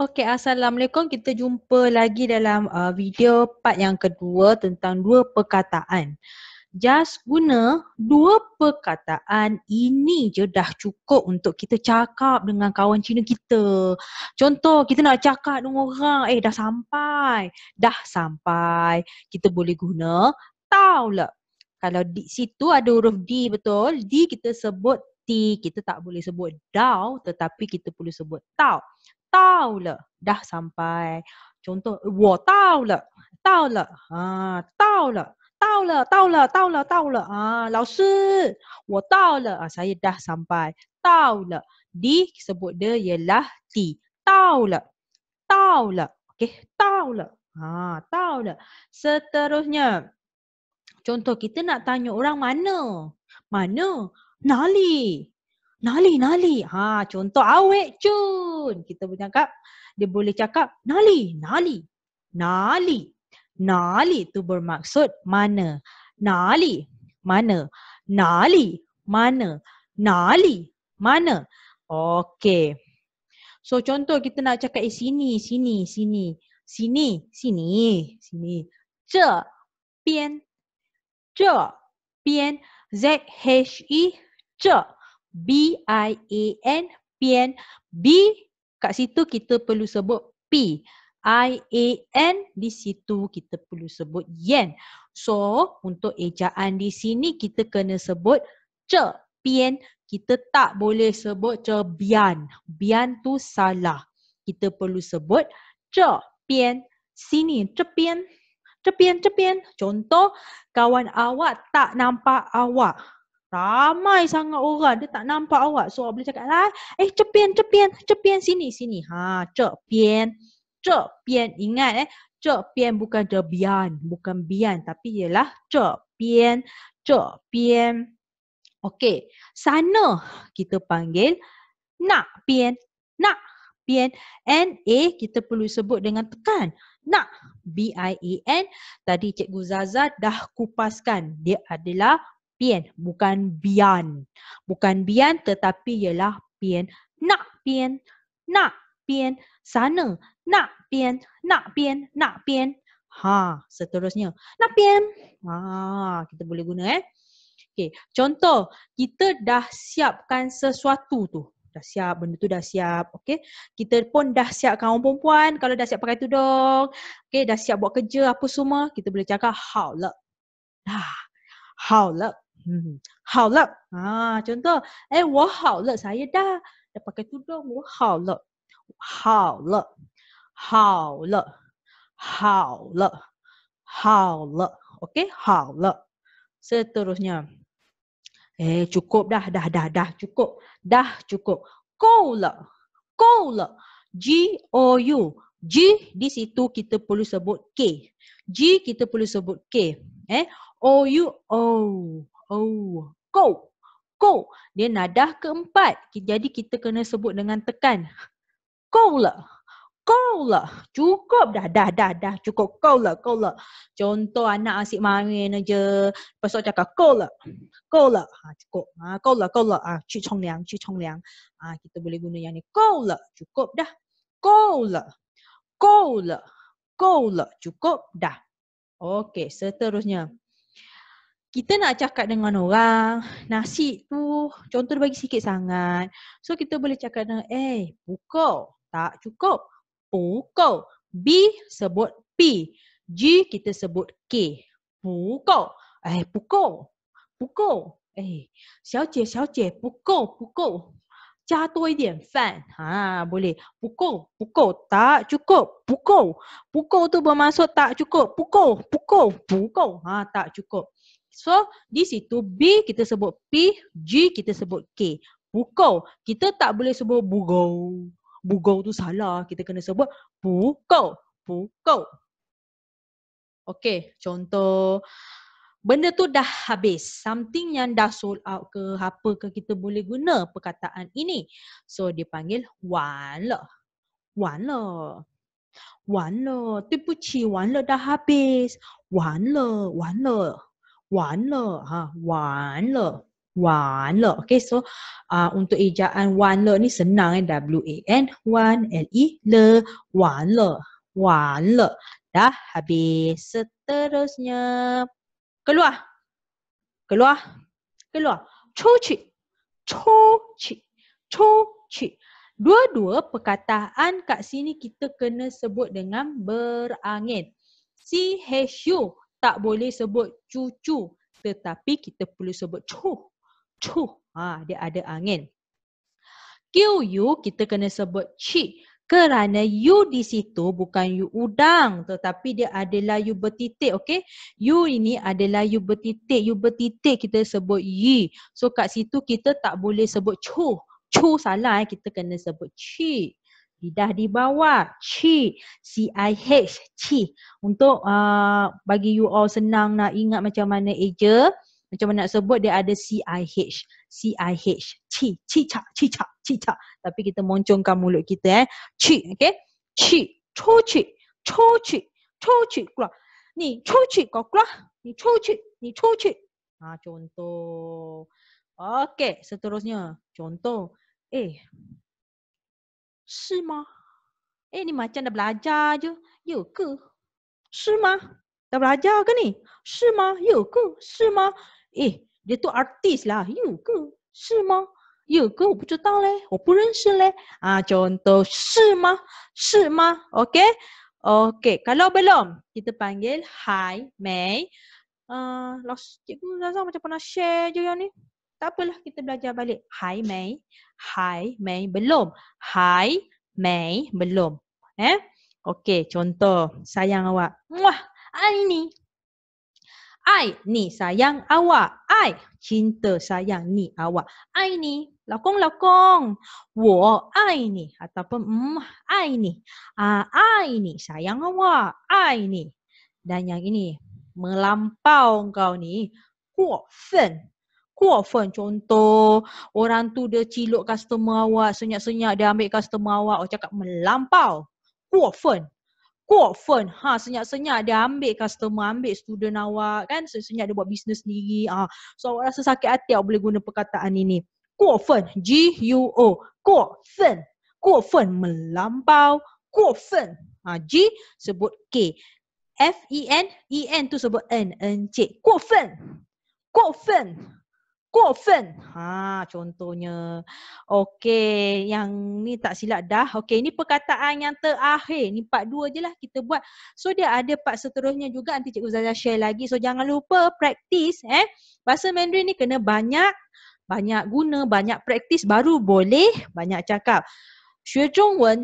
Okey, Assalamualaikum. Kita jumpa lagi dalam uh, video part yang kedua tentang dua perkataan. Just guna dua perkataan ini je dah cukup untuk kita cakap dengan kawan Cina kita. Contoh, kita nak cakap dengan orang, eh dah sampai. Dah sampai. Kita boleh guna tahu lah. Kalau di situ ada huruf D betul, D kita sebut T. Kita tak boleh sebut dao tetapi kita perlu sebut tau tau le dah sampai. Contoh, wo tau le, tau le, ha, ah, tau le, tau le, tau le, tau le, tau le, ha, ah, lao shi, wo tau le, Ah, saya dah sampai. Tau le, Di sebut dia ialah ti. Tau le, tau le, Okey, tau le, Ha, ah, tau le. Seterusnya. Contoh kita nak tanya orang mana? Mana? Nali. Nali, nali. Ha, contoh awet cu cun. Kita boleh cakap, dia boleh cakap Nali, Nali. Nali. Nali tu bermaksud mana. Nali, mana. Nali, mana. Nali, mana. Okey. So contoh kita nak cakap eh sini, sini, sini. Sini, sini, sini. Ce, pian. Ce, pian. Z-H-E, ce. B-I-A-N, pian. B kat situ kita perlu sebut P. I-A-N di situ kita perlu sebut yen. So untuk ejaan di sini kita kena sebut ce, pian. Kita tak boleh sebut ce, bian. Bian tu salah. Kita perlu sebut ce, pian. Sini, ce, pian. Ce, pian, ce, pian. Contoh, kawan awak tak nampak awak. Ramai sangat orang dia tak nampak awak. So awak boleh cakap lah, eh cepian, cepian, cepian sini, sini. Ha, cepian, cepian. Ingat eh, cepian bukan cebian, bukan bian tapi ialah cepian, cepian. Okey, sana kita panggil nak pian, nak pian. N-A kita perlu sebut dengan tekan. Nak, B-I-E-N. Tadi Cikgu Zaza dah kupaskan. Dia adalah pian bukan bian. Bukan bian tetapi ialah pian. Nak pian nak pian sana. Nak pian nak pian nak pian. Ha seterusnya. Nak pian. Ha kita boleh guna eh. Okey contoh kita dah siapkan sesuatu tu. Dah siap benda tu dah siap okey. Kita pun dah siap kawan perempuan. Kalau dah siap pakai tudung okey dah siap buat kerja apa semua kita boleh cakap how le dah. How Hmm. 好了。啊，整个哎，我好了，啥也大，要把个读的我好了，好了，好了，好了，好了，OK，好了，seterusnya，哎，cukup eh, dah dah dah dah cukup dah cukup, kau le, kau le, G O U G di situ kita perlu sebut K, G kita perlu sebut K, eh, O U O Oh, go. Go. Dia nadah keempat. Jadi kita kena sebut dengan tekan. Go lah. Go lah. Cukup dah. Dah, dah, dah. Cukup. Go lah. Go lah. Contoh anak asyik main aja. Lepas tu cakap go lah. Go lah. Ha, cukup. Ha, go lah. Go lah. Ha, cu chong liang. Cu chong liang. Ha, kita boleh guna yang ni. Go lah. Cukup dah. Go lah. Go lah. Go lah. Cukup dah. Okey, seterusnya kita nak cakap dengan orang, nasi tu contoh dia bagi sikit sangat. So kita boleh cakap dengan eh pukul, tak cukup. Pukul. B sebut P. G kita sebut K. Pukul. Eh pukul. Pukul. Eh, 小姐小姐 pukul pukul. 加多一点饭. Ha, boleh. Pukul, pukul. Tak cukup. Pukul. Pukul tu bermaksud tak cukup. Pukul, pukul, pukul. Ha, tak cukup. So di situ B kita sebut P, G kita sebut K. Pukau. Kita tak boleh sebut bugau. Bugau tu salah. Kita kena sebut pukau. Pukau. Okay, contoh. Benda tu dah habis. Something yang dah sold out ke apa ke kita boleh guna perkataan ini. So dia panggil wan le. Wan le. Wan le. Tipuci wan le dah habis. Wan le. Wan le. 完了哈，完了。 Wan le. Okay, so uh, untuk ejaan wan le ni senang eh. W-A-N, wan, L-E, le, wan le. Wan le. Dah habis. Seterusnya. Keluar. Keluar. Keluar. Cuci. Cuci. Cuci. Dua-dua perkataan kat sini kita kena sebut dengan berangin. C-H-U tak boleh sebut cucu. Tetapi kita perlu sebut cuh cuh. Ha, dia ada angin. QU kita kena sebut cik. Kerana U di situ bukan U udang tetapi dia adalah U bertitik. Okay. U ini adalah U bertitik. U bertitik kita sebut Y. So kat situ kita tak boleh sebut cuh. Cuh salah eh. Kita kena sebut cik. Lidah di bawah. Cik. C-I-H. Cik. Untuk uh, bagi you all senang nak ingat macam mana eja. Macam mana nak sebut dia ada CIH. CIH. Ci, cicak, cicak, cicak. Tapi kita moncongkan mulut kita eh. Ci, okay. Ci, cuci, cuci, cuci. Keluar. Ni, cuci kau keluar. Ni, cuci, ni, cuci. Ha, contoh. Okay, seterusnya. Contoh. Eh, Sima. Eh, ni macam dah belajar je. Ya ke? Sima. Dah belajar ke ni? Sima. Ya ke? Sima. Eh, dia tu artis lah. You ke? Si ma? Ya ke? 我不知道嘞，我不认识嘞。啊，contoh si ma? Si ma? Okay? Okay, kalau belum, kita panggil Hai Mei. Uh, last cikgu Zaza macam pernah share je yang ni. Tak apalah, kita belajar balik. Hai Mei. Hai Mei. Belum. Hai Mei. Belum. Eh? Okay, contoh. Sayang awak. Muah, ini I ni sayang awak. I cinta sayang ni awak. I ni lakong lakong. Wo I ni ataupun mm I ni. Ah I ni sayang awak. I ni. Dan yang ini melampau kau ni. Kuo fen. Kuo fen contoh orang tu dia ciluk customer awak, senyap-senyap dia ambil customer awak, orang cakap melampau. Kuat fun. Ha, senyap-senyap dia ambil customer, ambil student awak kan. Senyap dia buat bisnes sendiri. Ha. So awak rasa sakit hati awak boleh guna perkataan ini. Fun. G-U-O. Kuat fun. Kuat fun. Melampau. Fun. Ha, G sebut K. F-E-N. E-N tu sebut N. N-C. Kuat fun. Kuat fun. 过 分. Ha, contohnya. Okey, yang ni tak silap dah. Okey, ni perkataan yang terakhir. Ni part dua je lah kita buat. So dia ada part seterusnya juga nanti Cikgu Zaza share lagi. So jangan lupa praktis eh. Bahasa Mandarin ni kena banyak banyak guna, banyak praktis baru boleh banyak cakap. 学中文